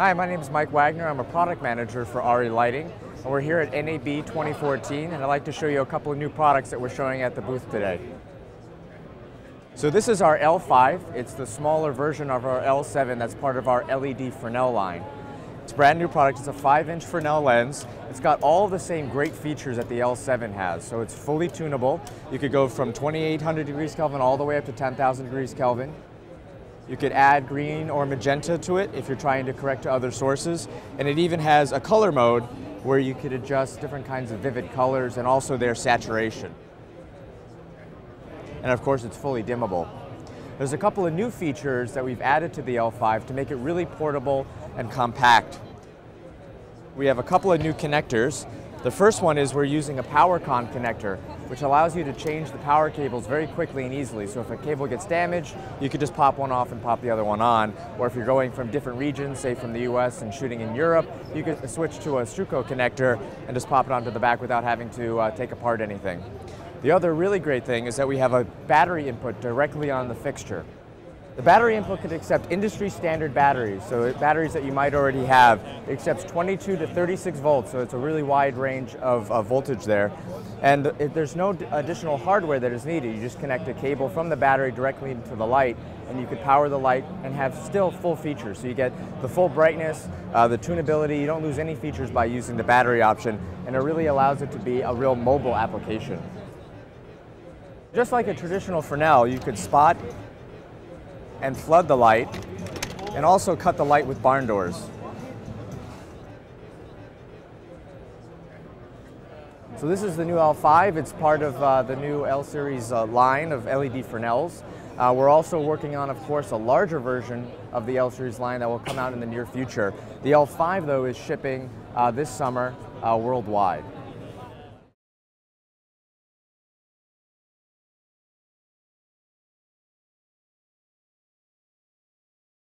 Hi, my name is Mike Wagner. I'm a product manager for ARRI Lighting. And we're here at NAB 2014 and I'd like to show you a couple of new products that we're showing at the booth today. So this is our L5. It's the smaller version of our L7 that's part of our LED Fresnel line. It's a brand new product. It's a 5-inch Fresnel lens. It's got all the same great features that the L7 has. So it's fully tunable. You could go from 2800 degrees Kelvin all the way up to 10,000 degrees Kelvin. You could add green or magenta to it if you're trying to correct to other sources. And it even has a color mode where you could adjust different kinds of vivid colors and also their saturation. And of course, it's fully dimmable. There's a couple of new features that we've added to the L5 to make it really portable and compact. We have a couple of new connectors. The first one is we're using a PowerCon connector, which allows you to change the power cables very quickly and easily. So if a cable gets damaged, you could just pop one off and pop the other one on. Or if you're going from different regions, say from the US and shooting in Europe, you could switch to a Schuko connector and just pop it onto the back without having to uh, take apart anything. The other really great thing is that we have a battery input directly on the fixture. The battery input can accept industry standard batteries, so batteries that you might already have. It accepts 22 to 36 volts, so it's a really wide range of, of voltage there. And it, there's no additional hardware that is needed. You just connect a cable from the battery directly into the light, and you could power the light and have still full features. So you get the full brightness, uh, the tunability, you don't lose any features by using the battery option, and it really allows it to be a real mobile application. Just like a traditional Fresnel, you could spot and flood the light, and also cut the light with barn doors. So this is the new L5. It's part of uh, the new L-Series uh, line of LED Fresnels. Uh, we're also working on, of course, a larger version of the L-Series line that will come out in the near future. The L5, though, is shipping uh, this summer uh, worldwide.